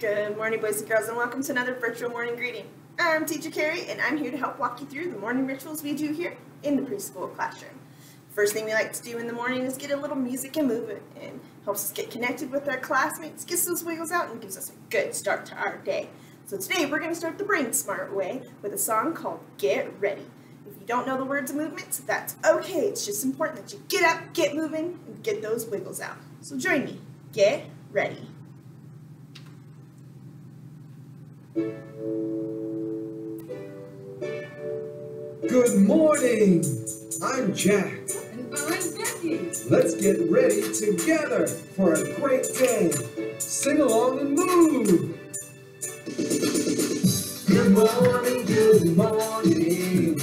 Good morning, boys and girls, and welcome to another virtual morning greeting. I'm Teacher Carrie, and I'm here to help walk you through the morning rituals we do here in the preschool classroom. First thing we like to do in the morning is get a little music and movement, and helps us get connected with our classmates, gets those wiggles out, and gives us a good start to our day. So today we're going to start the brain smart way with a song called Get Ready. If you don't know the words of movements, that's okay. It's just important that you get up, get moving, and get those wiggles out. So join me. Get ready. Good morning! I'm Jack. And I'm Becky. Let's get ready together for a great day. Sing along and move. Good morning, good morning.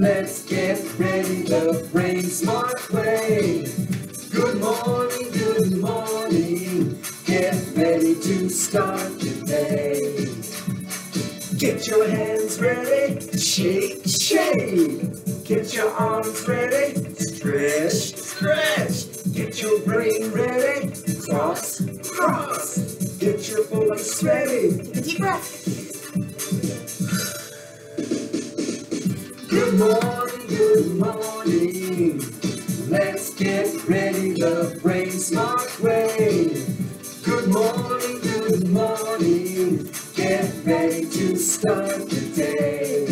Let's get ready the brain smart way. Good morning, good morning. Get ready to start. Get your hands ready, shake, shake. Get your arms ready, stretch, stretch. Get your brain ready, cross, cross. Get your voice ready. Take a deep breath. Good morning, good morning. Let's get ready the brain smart way. Good morning, good morning. Ready to start the day.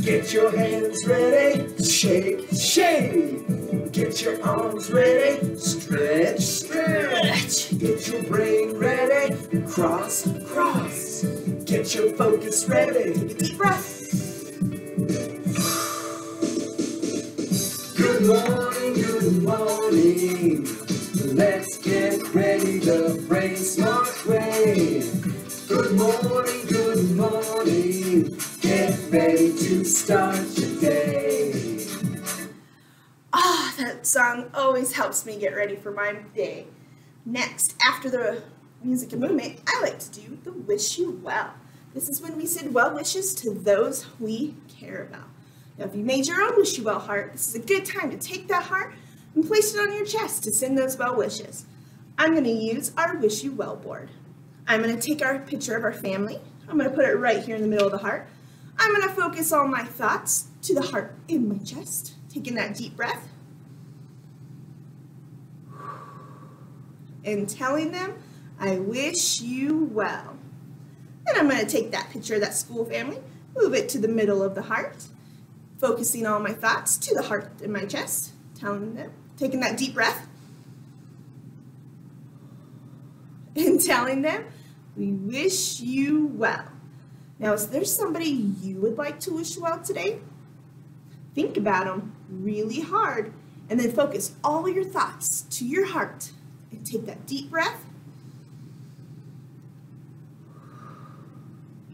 Get your hands ready, shake, shake. Get your arms ready, stretch, stretch. Get your brain ready, cross, cross. Get your focus ready. Deep breath. Good morning, good morning. Good morning, good morning. Get ready to start your day. Ah, that song always helps me get ready for my day. Next, after the music and movement, I like to do the wish you well. This is when we send well wishes to those we care about. Now, if you made your own wish you well heart, this is a good time to take that heart and place it on your chest to send those well wishes. I'm going to use our wish you well board. I'm going to take our picture of our family. I'm going to put it right here in the middle of the heart. I'm going to focus all my thoughts to the heart in my chest, taking that deep breath. and telling them, I wish you well. Then I'm going to take that picture of that school family, move it to the middle of the heart, focusing all my thoughts to the heart in my chest, telling them, taking that deep breath, and telling them, we wish you well. Now, is there somebody you would like to wish well today? Think about them really hard and then focus all your thoughts to your heart and take that deep breath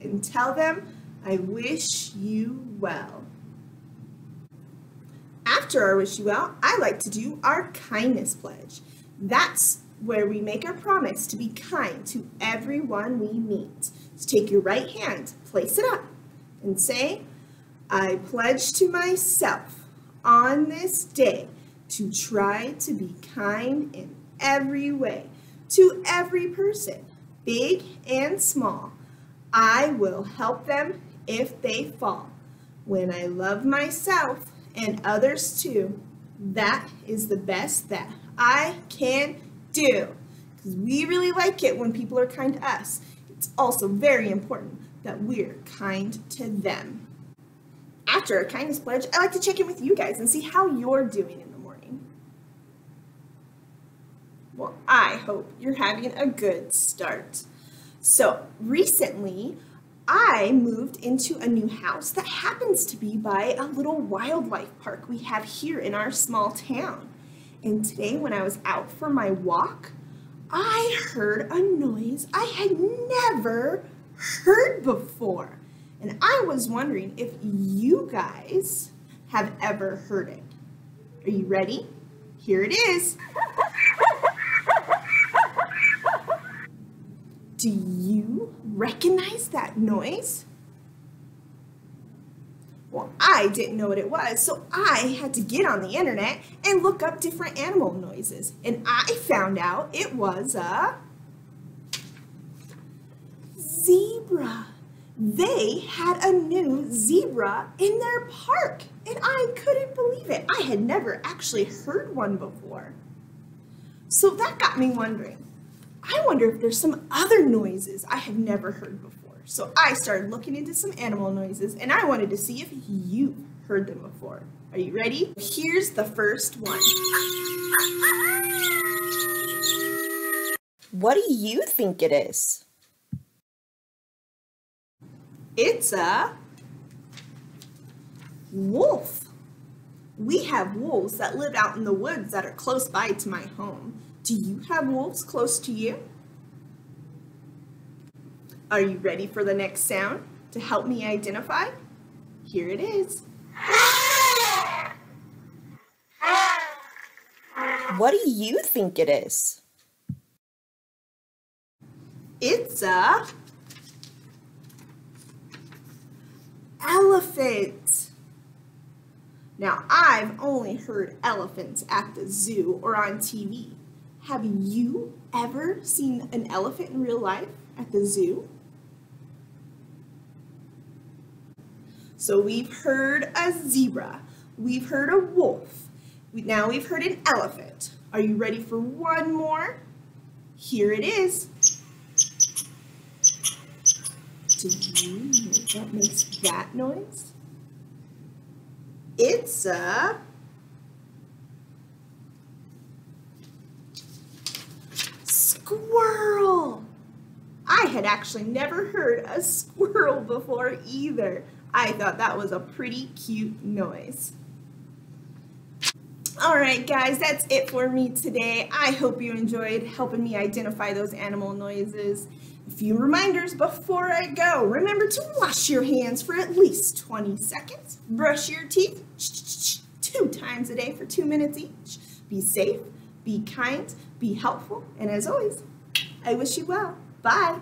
and tell them, I wish you well. After our wish you well, I like to do our kindness pledge. That's where we make our promise to be kind to everyone we meet. So take your right hand, place it up, and say, I pledge to myself on this day to try to be kind in every way to every person, big and small. I will help them if they fall. When I love myself and others too, that is the best that I can do. Because we really like it when people are kind to us. It's also very important that we're kind to them. After a kindness pledge, I like to check in with you guys and see how you're doing in the morning. Well, I hope you're having a good start. So, recently, I moved into a new house that happens to be by a little wildlife park we have here in our small town. And today, when I was out for my walk, I heard a noise I had never heard before. And I was wondering if you guys have ever heard it. Are you ready? Here it is. Do you recognize that noise? Well, I didn't know what it was, so I had to get on the internet and look up different animal noises. And I found out it was a zebra. They had a new zebra in their park, and I couldn't believe it. I had never actually heard one before. So that got me wondering. I wonder if there's some other noises I have never heard before. So I started looking into some animal noises, and I wanted to see if you've heard them before. Are you ready? Here's the first one. What do you think it is? It's a wolf. We have wolves that live out in the woods that are close by to my home. Do you have wolves close to you? Are you ready for the next sound to help me identify? Here it is. What do you think it is? It's a elephant. Now, I've only heard elephants at the zoo or on TV. Have you ever seen an elephant in real life at the zoo? So we've heard a zebra, we've heard a wolf, now we've heard an elephant. Are you ready for one more? Here it is. Do you know what makes that noise? It's a squirrel. I had actually never heard a squirrel before either. I thought that was a pretty cute noise. All right, guys, that's it for me today. I hope you enjoyed helping me identify those animal noises. A few reminders before I go. Remember to wash your hands for at least 20 seconds. Brush your teeth two times a day for two minutes each. Be safe, be kind, be helpful, and as always, I wish you well. Bye.